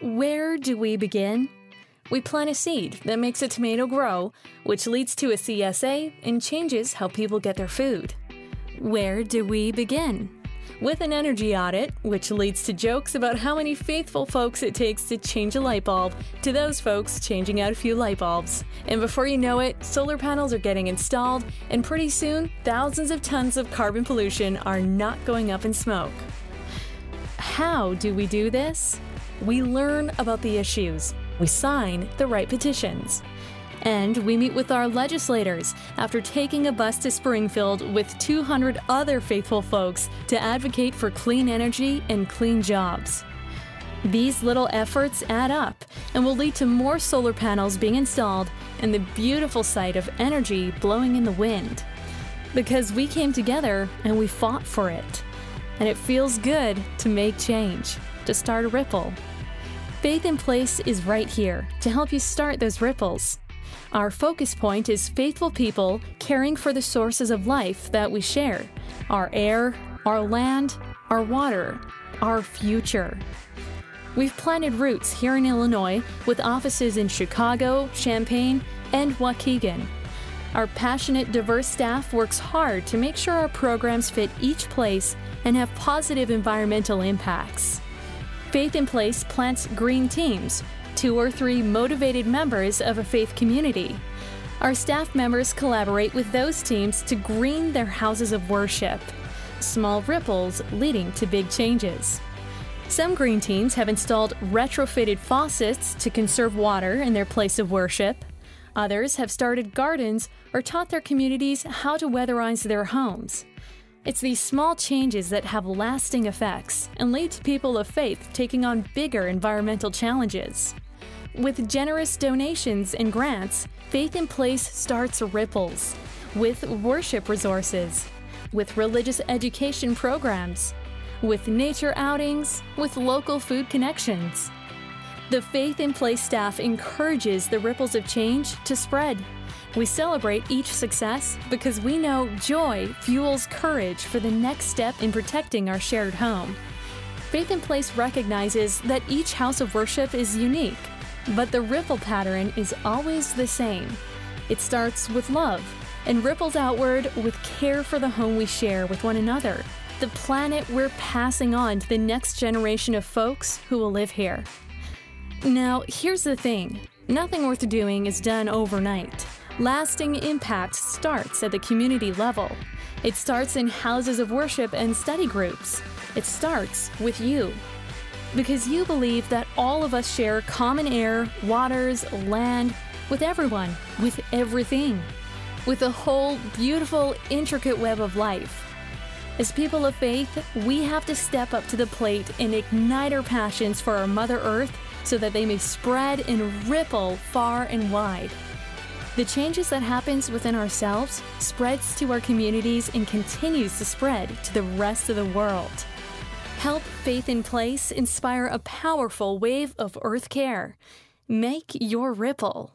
Where do we begin? We plant a seed that makes a tomato grow, which leads to a CSA and changes how people get their food. Where do we begin? With an energy audit, which leads to jokes about how many faithful folks it takes to change a light bulb, to those folks changing out a few light bulbs. And before you know it, solar panels are getting installed, and pretty soon, thousands of tons of carbon pollution are not going up in smoke. How do we do this? We learn about the issues. We sign the right petitions. And we meet with our legislators after taking a bus to Springfield with 200 other faithful folks to advocate for clean energy and clean jobs. These little efforts add up and will lead to more solar panels being installed and the beautiful sight of energy blowing in the wind. Because we came together and we fought for it. And it feels good to make change, to start a ripple. Faith in Place is right here to help you start those ripples. Our focus point is faithful people caring for the sources of life that we share our air, our land, our water, our future. We've planted roots here in Illinois with offices in Chicago, Champaign, and Waukegan. Our passionate, diverse staff works hard to make sure our programs fit each place and have positive environmental impacts. Faith in Place plants green teams, two or three motivated members of a faith community. Our staff members collaborate with those teams to green their houses of worship. Small ripples leading to big changes. Some green teams have installed retrofitted faucets to conserve water in their place of worship. Others have started gardens or taught their communities how to weatherize their homes. It's these small changes that have lasting effects and lead to people of faith taking on bigger environmental challenges. With generous donations and grants, Faith in Place starts ripples with worship resources, with religious education programs, with nature outings, with local food connections. The Faith in Place staff encourages the ripples of change to spread we celebrate each success because we know joy fuels courage for the next step in protecting our shared home. Faith in Place recognizes that each house of worship is unique, but the ripple pattern is always the same. It starts with love and ripples outward with care for the home we share with one another, the planet we're passing on to the next generation of folks who will live here. Now, here's the thing nothing worth doing is done overnight. Lasting impact starts at the community level. It starts in houses of worship and study groups. It starts with you. Because you believe that all of us share common air, waters, land, with everyone, with everything, with the whole beautiful, intricate web of life. As people of faith, we have to step up to the plate and ignite our passions for our Mother Earth so that they may spread and ripple far and wide. The changes that happens within ourselves spreads to our communities and continues to spread to the rest of the world. Help Faith in Place inspire a powerful wave of earth care. Make your ripple.